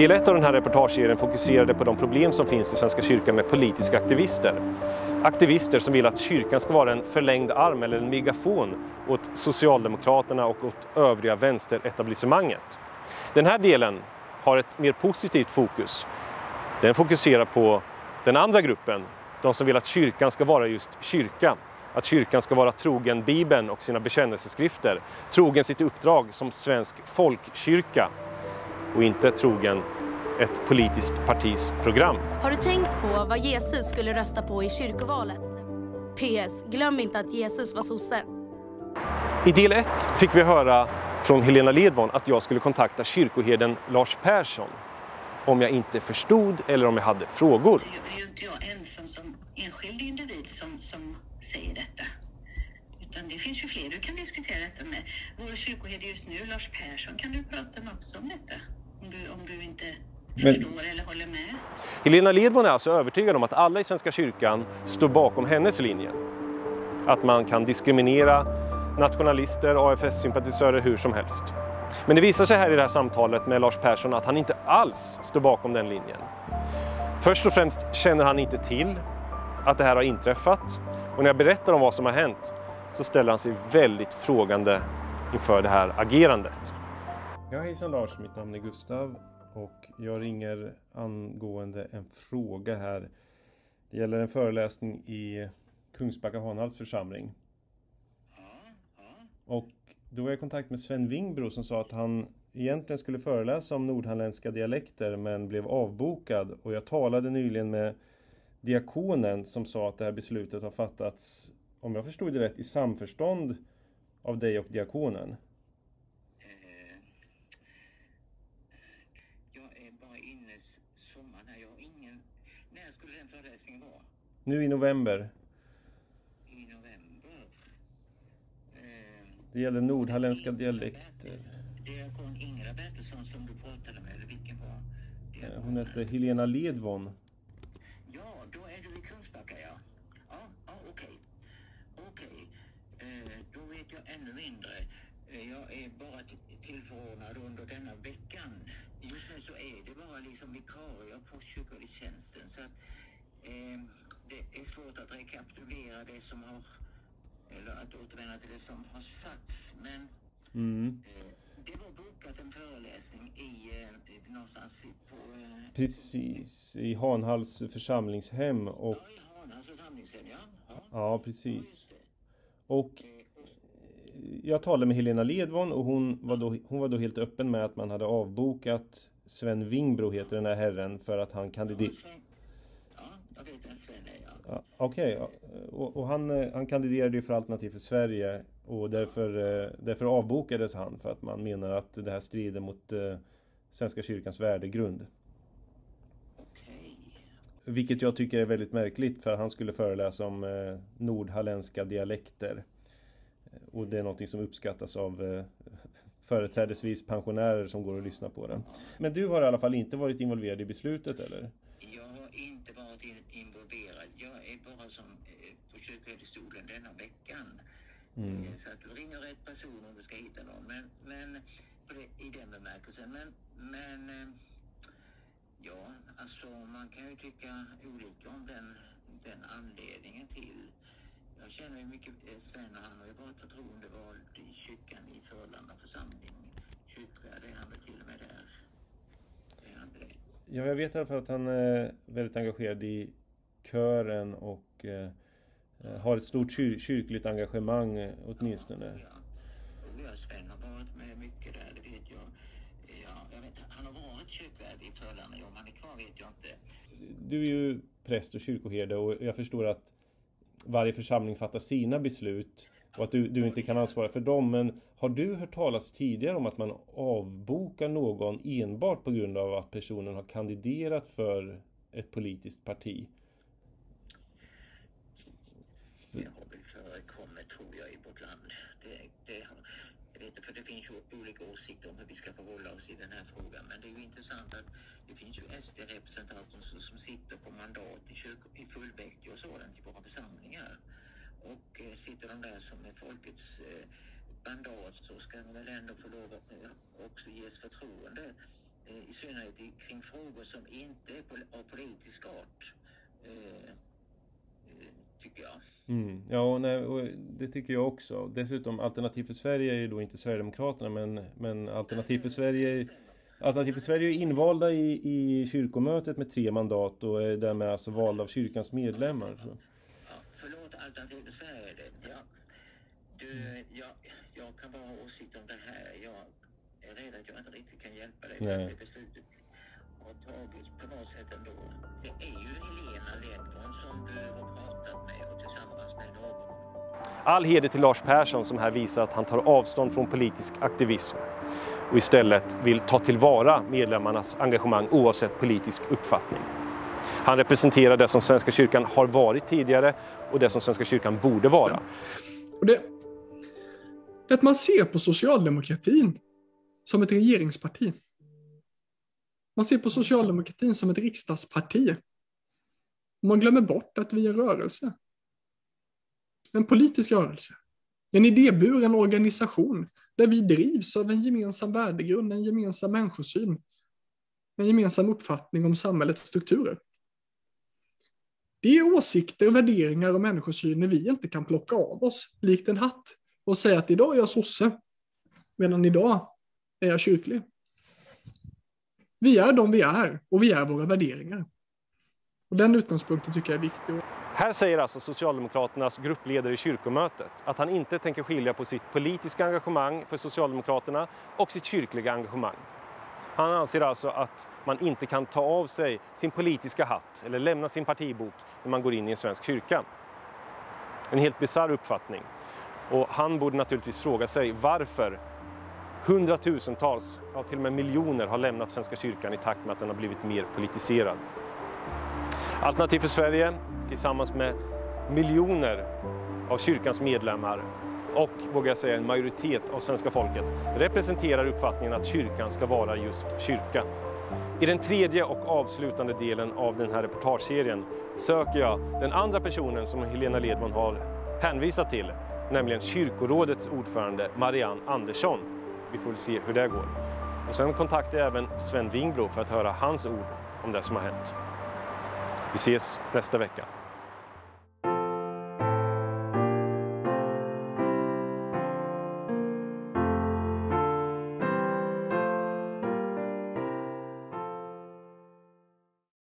Del 1 av den här reportageserien fokuserade på de problem som finns i Svenska kyrkan med politiska aktivister. Aktivister som vill att kyrkan ska vara en förlängd arm eller en megafon åt Socialdemokraterna och åt övriga vänsteretablissemanget. Den här delen har ett mer positivt fokus. Den fokuserar på den andra gruppen, de som vill att kyrkan ska vara just kyrka. Att kyrkan ska vara trogen Bibeln och sina bekännelseskrifter, trogen sitt uppdrag som svensk folkkyrka och inte trogen ett politiskt partis program. Har du tänkt på vad Jesus skulle rösta på i kyrkovalet? PS. Glöm inte att Jesus var sosse. I del 1 fick vi höra från Helena Ledvon att jag skulle kontakta kyrkoherden Lars Persson om jag inte förstod eller om jag hade frågor. Det är ju inte jag ensam som enskild individ som, som säger detta. Utan det finns ju fler du kan diskutera detta med. Vår kyrkoherde just nu, Lars Persson, kan du prata med också om detta? Om du, om du inte Men- förstår eller håller med. Helena Ledvon är alltså övertygad om att alla i Svenska kyrkan står bakom hennes linje. Att man kan diskriminera nationalister, AFS-sympatisörer hur som helst. Men det visar sig här i det här samtalet med Lars Persson att han inte alls står bakom den linjen. Först och främst känner han inte till att det här har inträffat och när jag berättar om vad som har hänt så ställer han sig väldigt frågande inför det här agerandet. Ja, hejsan Lars, mitt namn är Gustav och jag ringer angående en fråga här. Det gäller en föreläsning i Kungsbacka Hanhals församling. Och då var jag i kontakt med Sven Wingbro som sa att han egentligen skulle föreläsa om nordhalländska dialekter men blev avbokad. Och jag talade nyligen med diakonen som sa att det här beslutet har fattats, om jag förstod det rätt, i samförstånd av dig och diakonen. Eh, Jag är bara inne s- sommaren här. Jag har ingen... När skulle föreläsningen vara? Nu i november. I november? Eh, Det gäller nordhalländska dialekter. Bertils- Diakon Ingela Bertilsson som du pratade med, eller vilken var? Eh, diakon? Hon heter Helena Ledvon. Ja, då är du i Kungsbacka, ja. Ja, ja okej. Okej. Eh, då vet jag ännu mindre. Eh, jag är bara tillförordnad under denna veckan. Just nu så är det bara liksom vikarier på. Så att eh, det är svårt att rekapitulera det som har... Eller att återvända till det som har sagts. Men Mm. eh, det var bokat en föreläsning i, eh, någonstans på... Eh, Precis, i Hanhals församlingshem och Ja, i Hanas församlingshem, ja. ja. ja, precis. Och jag talade med Helena Ledvon och hon var, då, hon var då helt öppen med att man hade avbokat Sven Wingbro heter den här herren för att han kandiderade. Ja, jag vet ja. Okej, ja. och, och han, eh, han kandiderade ju för Alternativ för Sverige och därför, eh, därför avbokades han för att man menar att det här strider mot eh, Svenska kyrkans värdegrund. Okej. Vilket jag tycker är väldigt märkligt för han skulle föreläsa om nordhalländska dialekter. Och det är någonting som uppskattas av företrädesvis pensionärer som går och lyssnar på det. Men du har i alla fall inte varit involverad i beslutet eller? Jag har inte varit in, involverad. Jag är bara som eh, kyrkoherdestolen denna veckan. Mm. Eh, Så att du ringer rätt person om du ska hitta någon. Men, men det, i den bemärkelsen. Men, men eh, ja, alltså man kan ju tycka olika om den, den anledningen till. Jag känner ju mycket eh, Sven och han har ju varit förtroendevald i kyrkan i Förlanda församling. Kyrkvärd är han väl till och med där. Är han det? Ja, jag vet i alla fall att han är väldigt engagerad i kören och eh, har ett stort kyr- kyrkligt engagemang eh, åtminstone. Ja. Sven har varit med mycket där, det vet jag. Ja, jag vet, han har varit kyrkvärd i Förlanda, om han är kvar vet jag inte. Du är ju präst och kyrkoherde och jag förstår att varje församling fattar sina beslut och att du, du inte kan ansvara för dem. Men har du hört talas tidigare om att man avbokar någon enbart på grund av att personen har kandiderat för ett politiskt parti? Förekommer, tror jag i vårt land. Det, det, jag vet för det finns ju olika åsikter om hur vi ska förhålla oss i den här frågan. Men det är ju intressant att det finns ju SD-representanter som, som sitter på mandat i, kyrko, i fullmäktige och sådant i våra församlingar. Och eh, sitter de där som är folkets eh, mandat så ska de väl ändå få lov att eh, också ges förtroende eh, i synnerhet kring frågor som inte är av politisk art. Eh. Mm. Ja, nej, och det tycker jag också. Dessutom Alternativ för Sverige är ju då inte Sverigedemokraterna men, men Alternativ för Sverige Alternativ för Sverige är invalda i, i kyrkomötet med tre mandat och är därmed alltså valda av kyrkans medlemmar. Så. Ja, förlåt Alternativ för Sverige. Ja. Du, jag, jag kan bara ha åsikt om det här. Jag är rädd att jag inte riktigt kan hjälpa dig. Nej. Det beslutet har tagits på något sätt ändå. Det är ju Helena Ledborn All heder till Lars Persson som här visar att han tar avstånd från politisk aktivism och istället vill ta tillvara medlemmarnas engagemang oavsett politisk uppfattning. Han representerar det som Svenska kyrkan har varit tidigare och det som Svenska kyrkan borde vara. Och det, det att man ser på socialdemokratin som ett regeringsparti. Man ser på socialdemokratin som ett riksdagsparti. Man glömmer bort att vi är en rörelse. En politisk rörelse. En idéburen organisation där vi drivs av en gemensam värdegrund, en gemensam människosyn, en gemensam uppfattning om samhällets strukturer. Det är åsikter, värderingar och människosyner vi inte kan plocka av oss likt en hatt och säga att idag är jag sosse, medan idag är jag kyrklig. Vi är de vi är och vi är våra värderingar. Och den utgångspunkten tycker jag är viktig. Här säger alltså Socialdemokraternas gruppledare i kyrkomötet att han inte tänker skilja på sitt politiska engagemang för Socialdemokraterna och sitt kyrkliga engagemang. Han anser alltså att man inte kan ta av sig sin politiska hatt eller lämna sin partibok när man går in i en svensk kyrka. En helt bisarr uppfattning. Och han borde naturligtvis fråga sig varför hundratusentals, ja till och med miljoner har lämnat Svenska kyrkan i takt med att den har blivit mer politiserad. Alternativ för Sverige tillsammans med miljoner av kyrkans medlemmar och, vågar jag säga, en majoritet av svenska folket representerar uppfattningen att kyrkan ska vara just kyrka. I den tredje och avslutande delen av den här reportageserien söker jag den andra personen som Helena Ledman har hänvisat till, nämligen kyrkorådets ordförande Marianne Andersson. Vi får se hur det går. Och sen kontaktar jag även Sven Wingbro för att höra hans ord om det som har hänt. Vi ses nästa vecka.